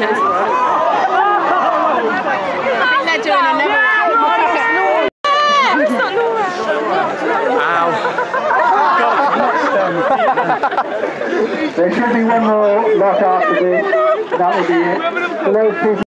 no. They're doing another There should be one more lot after this. That will be it.